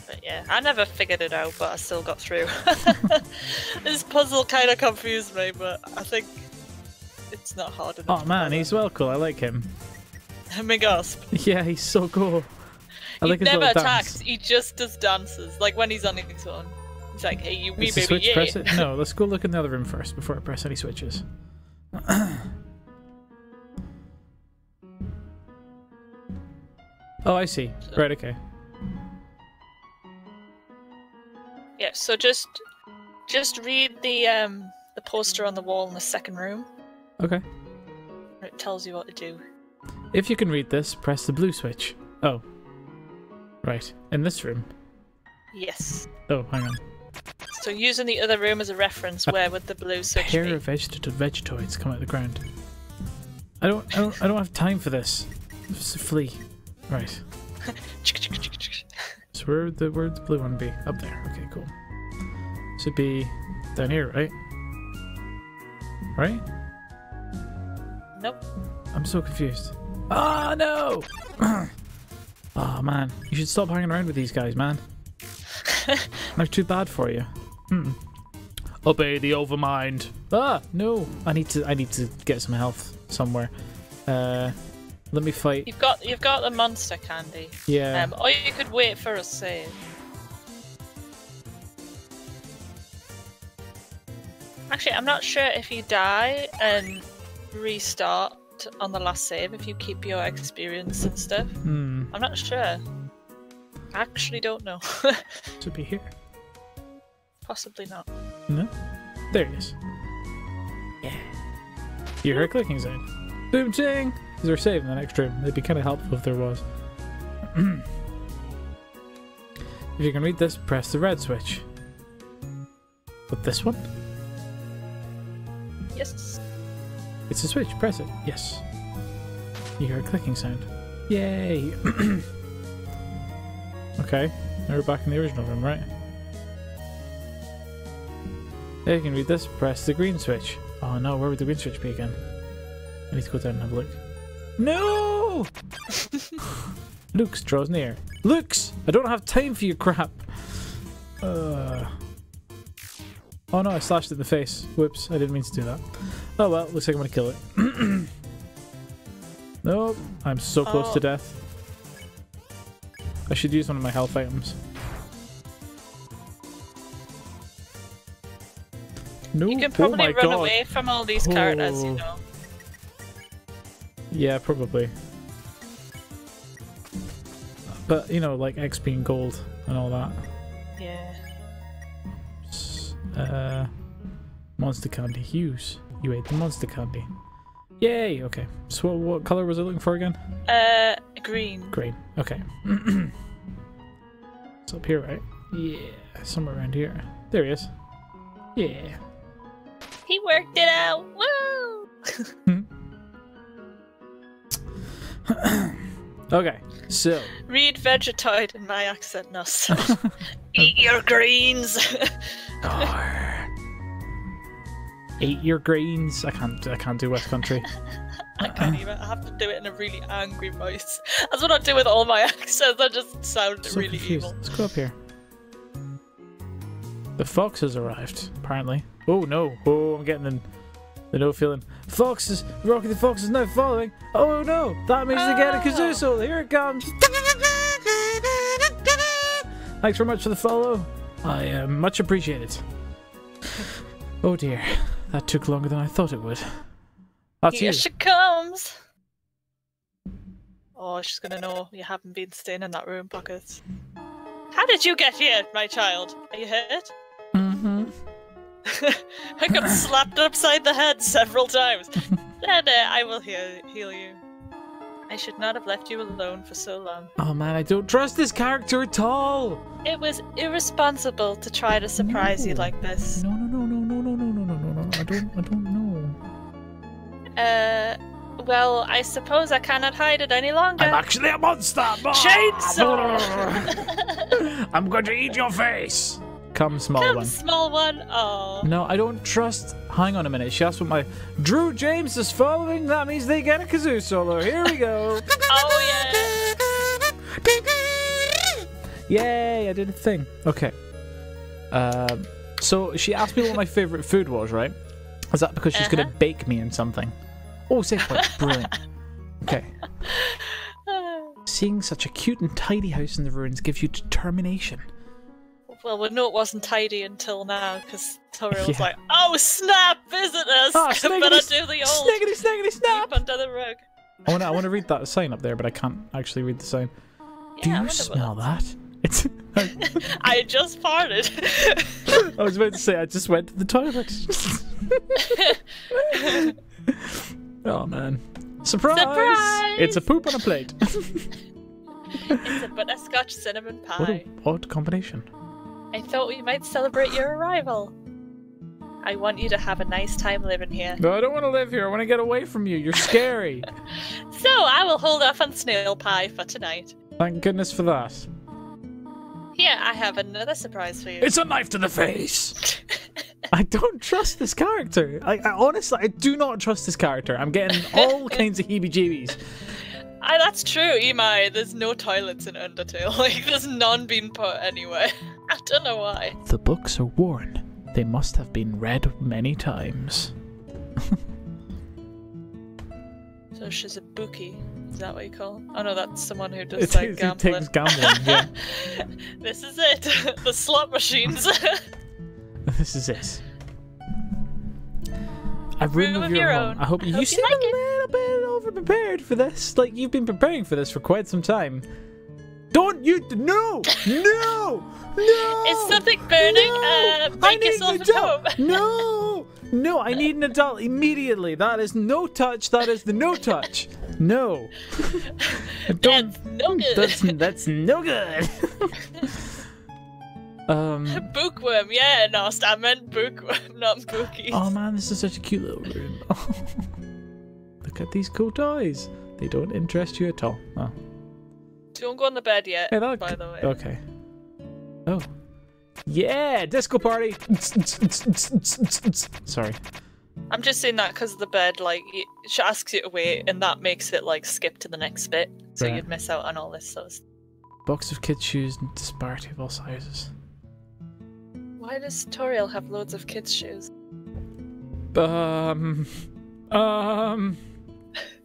But yeah, I never figured it out, but I still got through. this puzzle kind of confused me, but I think it's not hard enough. Oh man, he's well cool. I like him. Migosp. Yeah, he's so cool. I he like never attacks. dance. He just does dances. Like when he's on his own. He's like, "Hey, you, me, Is baby, switch yeah." press it? No, let's go look in the other room first before I press any switches. oh, I see. Right, okay. Yeah. So just, just read the um the poster on the wall in the second room. Okay. It tells you what to do. If you can read this, press the blue switch. Oh. Right. In this room. Yes. Oh, hang on. So using the other room as a reference, where would the blue A switch pair be? of vegeta- vegetoids come out of the ground. I don't, I don't, I don't have time for this. Just flee. Right. So where would the where would the blue one be? Up there. Okay, cool. Should be down here, right? Right? Nope. I'm so confused. Ah no! oh man, you should stop hanging around with these guys, man. They're too bad for you. Hmm. Obey the overmind. Ah no! I need to. I need to get some health somewhere. Uh, let me fight. You've got you've got the monster candy. Yeah. Um, or you could wait for a save. Actually, I'm not sure if you die and restart on the last save if you keep your experience and stuff. Hmm. I'm not sure. I actually don't know. Should be here. Possibly not. No. There it is. Yeah. You heard a clicking sound. Boom ching! Is there a save in the next room? It'd be kind of helpful if there was. if you can read this, press the red switch. But this one? Yes. It's a switch. Press it. Yes. You hear a clicking sound. Yay! okay. Now we're back in the original room, right? Yeah, you can read this. Press the green switch. Oh no, where would the green switch be again? I need to go down and have a look. No! Loox draws near. Loox! I don't have time for your crap! Uh, Oh no, I slashed it in the face. Whoops, I didn't mean to do that. Oh well, looks like I'm gonna kill it. nope, I'm so close Oh. to death. I should use one of my health items. No, You can oh probably my run god. away from all these characters, you Oh. know. Yeah, probably. But you know, like XP and gold and all that. Yeah. Uh, monster candy. Use. You ate the monster candy. Yay! Okay. So what, what color was I looking for again? Uh, green. Green. Okay. it's up here, right? Yeah, somewhere around here. There he is. Yeah. He worked it out. Woo! Okay. So Read Vegetoid in my accent, no. so. Eat your greens. Eat your greens. I can't. I can't do West Country. I can't even. I have to do it in a really angry voice. That's what I do with all my accents. I just sound So really confused. evil. Let's go up here. The fox has arrived, apparently. Oh no! Oh, I'm getting the, the no feeling. Foxes, Rocky the fox is now following. Oh no! That means they get a Oh. kazoo solo. Here it comes. Thanks very much for the follow. I uh, much appreciate it. Oh dear, that took longer than I thought it would. That's Here you. she comes. Oh, she's gonna know you haven't been staying in that room, Pockets. How did you get here, my child? Are you hurt? Mm-hmm. I got slapped upside the head several times. Then uh, I will heal, heal you. I should not have left you alone for so long. Oh man, I don't trust this character at all. It was irresponsible to try to surprise you like this. No, no, no, no, no, don't, I don't know. Uh, well, I suppose I cannot hide it any longer. I'm actually a monster! Chainsaw! I'm going to eat your face! Come, small Come, one. small one. Oh. No, I don't trust. Hang on a minute. She asked what my. Drew James is following. That means they get a kazoo solo. Here we go. Oh yeah. Yay! I did a thing. Okay. Um. So she asked me what my favorite food was, right? Is that because she's gonna Uh-huh. bake me in something? Oh, save point. Brilliant. Okay. Seeing such a cute and tidy house in the ruins gives you determination. Well, we know it wasn't tidy until now because Tori was like, "Oh snap, visitors! Ah, I sniggity, better do the old Sniggity, sniggity, snap! under the rug." I want to I want to read that sign up there, but I can't actually read the sign. Yeah, Do you smell that? It's. I just farted. I was about to say I just went to the toilet. oh man! Surprise! Surprise! It's a poop on a plate. it's a butterscotch cinnamon pie. what a odd combination. I thought we might celebrate your arrival. I want you to have a nice time living here. No, I don't want to live here. I want to get away from you. You're scary. So I will hold off on snail pie for tonight. Thank goodness for that. Here, I have another surprise for you. It's a knife to the face. I don't trust this character. I, I honestly, I do not trust this character. I'm getting all kinds of heebie-jeebies. Ah, that's true, Imai. There's no toilets in Undertale. Like, there's none being put anywhere. I don't know why. The books are worn. They must have been read many times. So she's a bookie. Is that what you call it? Oh no, that's someone who does It like it gambling. takes gambling, yeah. this is it. the slot machines. This is it. A room, Room of your, your own. own. I hope you, Hope you seem like a little bit over prepared for this. Like you've been preparing for this for quite some time. Don't you? No! No! No! Is something burning? No! Uh, I make need yourself at home. No! No! I need an adult immediately. That is no touch. That is the no touch. No. Don't. That's no good. That's that's no good. um. Bookworm, yeah, no, I meant bookworm, not bookies. Oh man, this is such a cute little room. Look at these cool toys. They don't interest you at all. Oh. Don't go on the bed yet, Hey, by the way. Okay. Oh. Yeah, disco party. Sorry. I'm just saying that because the bed, like, it, she asks you to wait, and that makes it, like, skip to the next bit. So Right. you'd miss out on all this sort of stuff. Box of kids' shoes and disparity of all sizes. Why does Toriel have loads of kids' shoes? Um, um,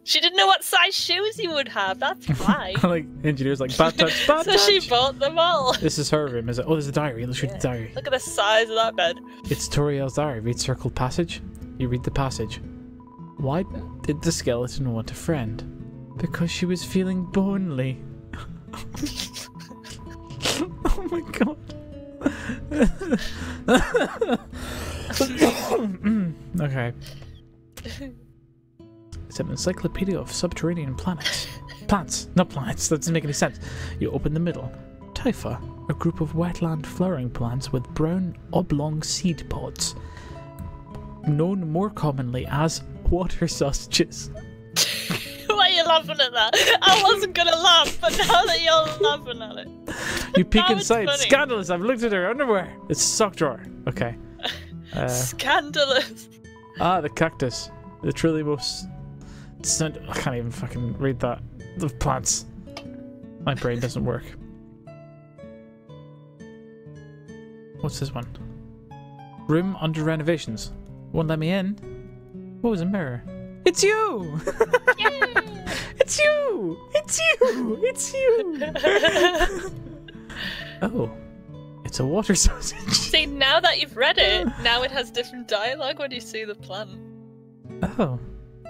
She didn't know what size shoes you would have. That's why. like engineers like bad touch, bad so touch. she bought them all. This is her room, is it? Oh, there's a diary. Let's read the diary. Look at the size of that bed. It's Toriel's diary. Read circled passage. You read the passage. Why did the skeleton want a friend? Because she was feeling lonely. oh my god. okay. It's an encyclopedia of subterranean planets. Plants, not planets. That doesn't make any sense. You open the middle. Typha, a group of wetland flowering plants with brown oblong seed pods, known more commonly as water sausages. Why are you laughing at that? I wasn't gonna laugh, but now that you're laughing at it. You peek inside. funny. Scandalous! I've looked at her underwear. It's a sock drawer. Okay. Uh, Scandalous. ah, the cactus. The truly most. Not, I can't even fucking read that. The plants. My brain doesn't work. What's this one? Room under renovations. Won't let me in. What was a mirror? It's you! it's you! It's you! It's you! oh. It's a water sausage. See, now that you've read it, now it has different dialogue when you see the plant. Oh.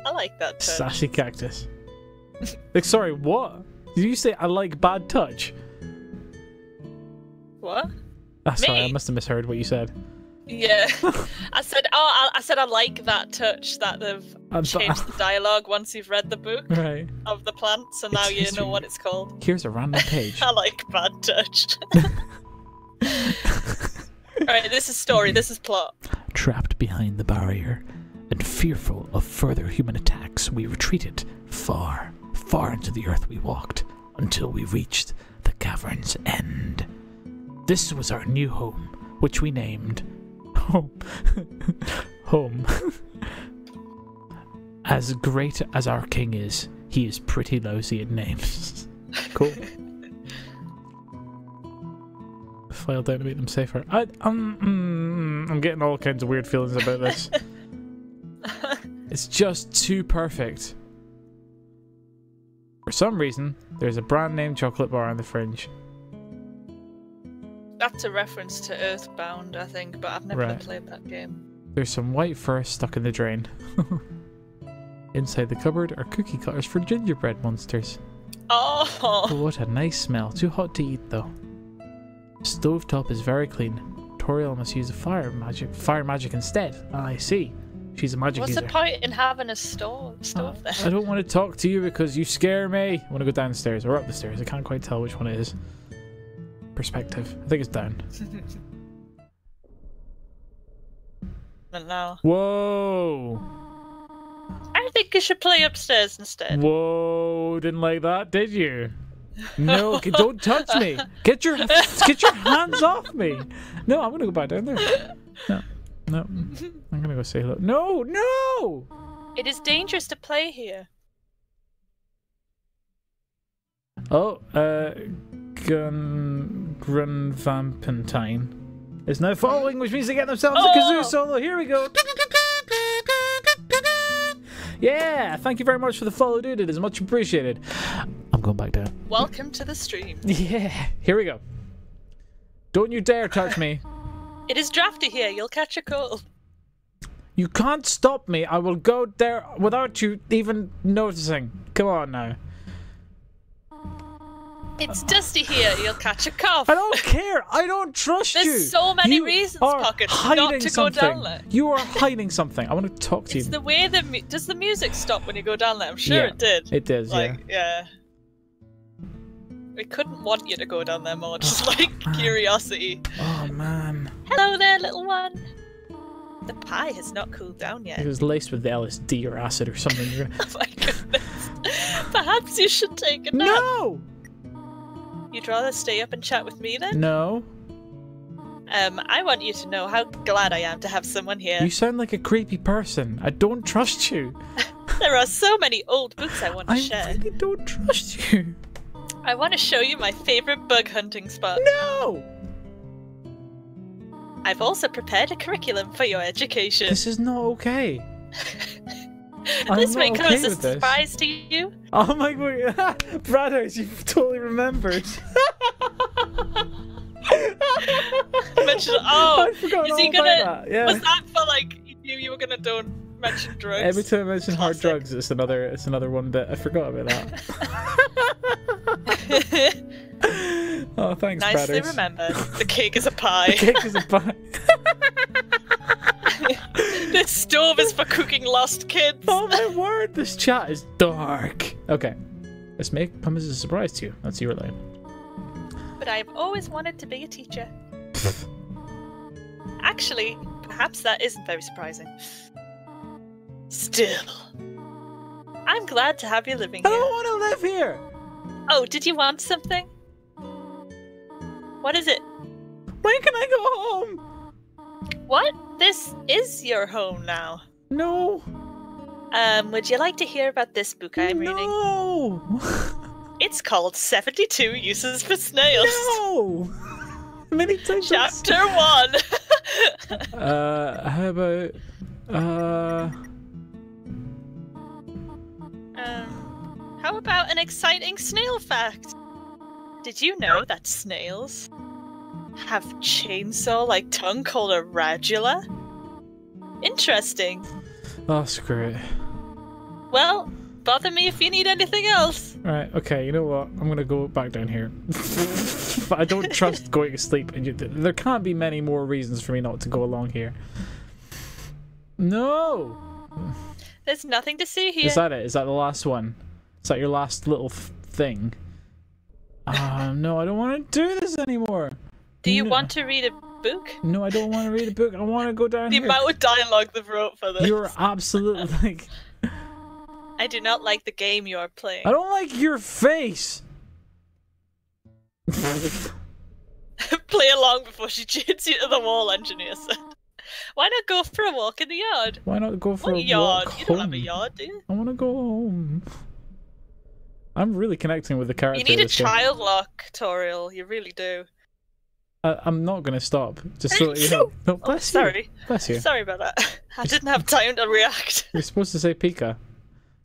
I like that touch. Sassy cactus. like, sorry, what? Did you say I like bad touch? What? Ah, sorry, I must have misheard what you said. Yeah. I said, oh, I, I said I like that touch that they've changed the dialogue once you've read the book Right. of the plant, so now It's you history. know what it's called. Here's a random page. I like bad touch. Alright, this is story, this is plot. Trapped behind the barrier and fearful of further human attacks, we retreated far, far into the earth we walked until we reached the cavern's end. This was our new home, which we named Home. home. as great as our king is, he is pretty lousy at names. cool. File down to make them safer. I, um, mm, I'm getting all kinds of weird feelings about this. it's just too perfect. For some reason, there's a brand name chocolate bar on the fringe. That's a reference to Earthbound, I think, but I've never Right. played that game. There's some white fur stuck in the drain. Inside the cupboard are cookie cutters for gingerbread monsters. Oh! What a nice smell. Too hot to eat though. Stovetop is very clean. Toriel must use a fire magic fire magic instead. I see. She's a magic What's user. the point in having a stove, Uh, stove I don't want to talk to you because you scare me. I want to go downstairs or up the stairs. I can't quite tell which one it is. Perspective. I think it's down. But now. Whoa! I think you should play upstairs instead. Whoa! Didn't like that, did you? No, don't touch me. Get your get your hands off me. No, I'm gonna go back down there. No, no, I'm gonna go say hello. No, no. It is dangerous to play here. Oh, uh, Gun Grun Vampentine is now following, which means they get themselves a Oh! kazoo solo. Here we go. Yeah, thank you very much for the follow, dude. It is much appreciated. I'm going back down. Welcome to the stream. Yeah, here we go. Don't you dare touch me. It is drafty here. You'll catch a cold. You can't stop me. I will go there without you even noticing. Come on now. It's dusty here. You'll catch a cough. I don't care. I don't trust There's you. There's so many You reasons, Pocket, not to go down there. You are hiding something. I want to talk to It's you. the way the does the music stop when you go down there? I'm sure Yeah, it did. It does, like yeah. We couldn't want you to go down there more, just like man. curiosity. Oh man, Hello there, little one. The pie has not cooled down yet. it was laced with LSD or acid or something. Oh my goodness. Perhaps you should take a nap. no, You'd rather stay up and chat with me then? no. Um, I want you to know how glad I am to have someone here. You sound like a creepy person. I don't trust you. There are so many old books I want to I share. really don't trust you. I want to show you my favorite bug hunting spot. No. I've also prepared a curriculum for your education. This is not okay. This may come okay as a this. surprise to you. Oh my god, Bradders, you've totally remembered. Mention, oh, I forgot is he gonna? about that. Yeah. Was that for like you knew you were gonna don't mention drugs? Every time I mention hard drugs, it's another it's another one bit. I forgot about that. oh, thanks, Nicely remembered. The cake is a pie. The cake is a pie. the stove is for cooking lost kids. oh my word, this chat is dark. Okay, let's make as a surprise to you. That's your line. But I've always wanted to be a teacher. Actually, perhaps that isn't very surprising. Still, I'm glad to have you living here. I don't want to live here. Oh, did you want something? What is it? When can I go home? What? This is your home now. No. Um, would you like to hear about this book I'm reading? no. It's called 72 Uses for Snails. no. Many times. Chapter 1. Uh, how about uh? Um, how about an exciting snail fact? Did you know that snails have chainsaw like tongue called a radula? Interesting. Oh, screw it. Well, bother me if you need anything else. Right, okay, you know what? I'm gonna go back down here. but I don't trust going to sleep. And you, there can't be many more reasons for me not to go along here. No! There's nothing to see here. Is that it? Is that the last one? Is that your last little f- thing? Ah, no, I don't want to do this anymore. Do you No. want to read a book? No, I don't want to read a book. I want to go down The here. amount of dialogue they've wrote for this. You're absolutely like. I do not like the game you are playing. I don't like your face. Play along before she chains you to the wall, engineer said. Why not go for a walk in the yard? Why not go for What a yard? walk You don't have a yard, do you? I want to go home. I'm really connecting with the character. You need a game. child lock tutorial. You really do. I, I'm not going to stop. Just so you know. No, Oh, bless you. sorry. Bless you. Sorry about that. I didn't have time to react. You're supposed to say Pika.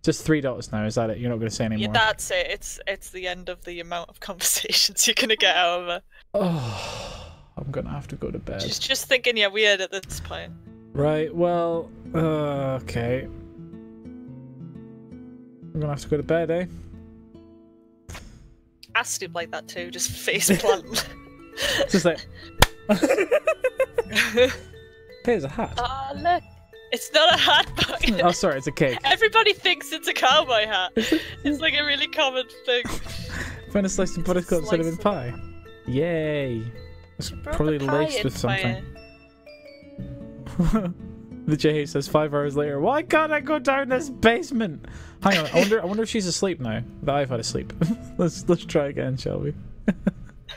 Just three dots now. Is that it? You're not going to say anymore. Yeah, that's it. It's it's the end of the amount of conversations you're gonna get out of her. Oh, I'm going to have to go to bed. She's just thinking you're weird at this point. Right. Well. Uh, okay. I'm gonna have to go to bed, eh? I stoop like that too, just face plant. Just like. Here's a hat. oh look, it's not a hat, but Oh, sorry, it's a cake. everybody thinks it's a cowboy hat. It's like a really common thing. Find a slice of Slice cinnamon pie. Yay! It's Brought probably the laced with something. the J says five hours later. Why can't I go down this basement? Hang on, I wonder. I wonder if she's asleep now. That I've had a sleep. let's let's try again, shall we?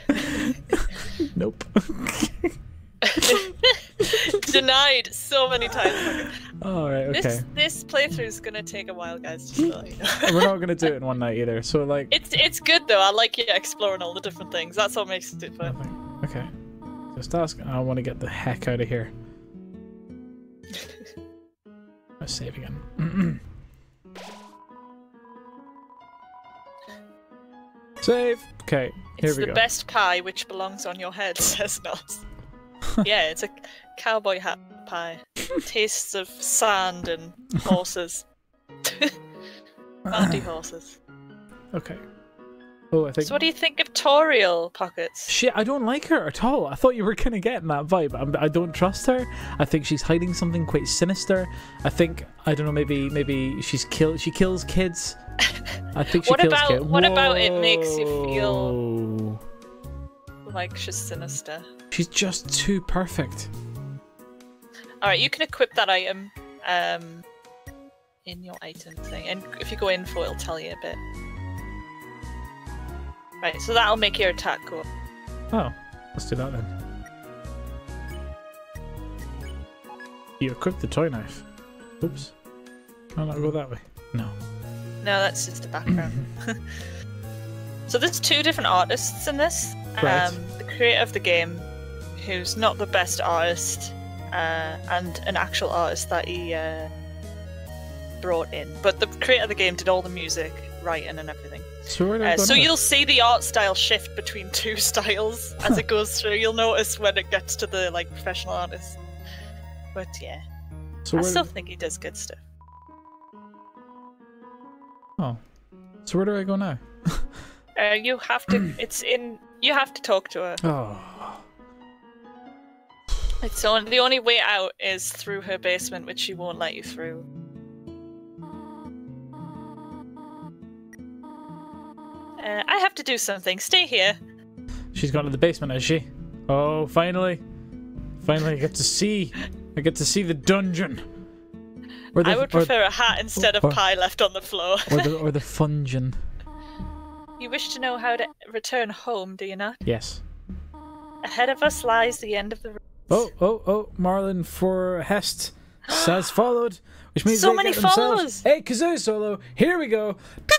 nope. Denied so many times. All right. Okay. This this playthrough is gonna take a while, guys. Just to let you know. We're not gonna do it in one night either. So like. It's it's good though. I like you exploring all the different things. That's what makes it fun. Okay. Just ask. I want to get the heck out of here. Let's save again. save. Okay. Here It's we the best pie which belongs on your head, says Nos. yeah, it's a cowboy hat pie. Tastes of sand and horses. Bandy horses. Okay. Oh, I think. So what do you think of Toriel pockets? Shit, I don't like her at all. I thought you were gonna get that vibe. I'm, I don't trust her. I think she's hiding something quite sinister. I think I don't know. Maybe maybe she's kill. She kills kids. I think she What kills about- kids. what about it makes you feel- Like she's sinister. She's just too perfect. Alright, you can equip that item um in your item thing. And if you go info it'll tell you a bit. Right, so that'll make your attack go up. Oh, let's do that then. You equipped the toy knife. Oops. Can I not go that way? No. No, that's just the background. so there's two different artists in this. Right. Um, the creator of the game, who's not the best artist, uh, and an actual artist that he uh, brought in. But the creator of the game did all the music, writing, and everything. So do Uh, so you'll see the art style shift between two styles as it goes through. You'll notice when it gets to the like professional artist. But yeah, So I still think he does good stuff. oh. So where do I go now? Uh, you have to. it's in. You have to talk to her. Oh. It's on, the only way out is through her basement, which she won't let you through. Uh, I have to do something. Stay here. She's gone to the basement, has she? Oh, finally. Finally, I get to see. I get to see the dungeon. Or the, I would or- prefer a hat instead of or- pie left on the floor. Or, the or the fungeon. you wish to know how to return home, do you not? Yes. Ahead of us lies the end of the road. Oh, oh, oh! Marlin for Hest has followed, which means So they many get themselves- followers. Hey, kazoo solo! Here we go.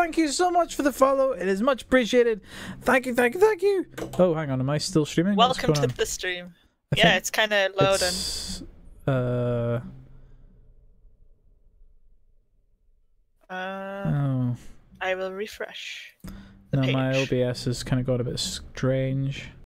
Thank you so much for the follow. It is much appreciated. Thank you, thank you, thank you. Oh, hang on. Am I still streaming? Welcome to on? the stream. I Yeah, it's kind of loading. it's, Uh. Uh, Oh. I will refresh. the No, my. OBS has kind of got a bit strange.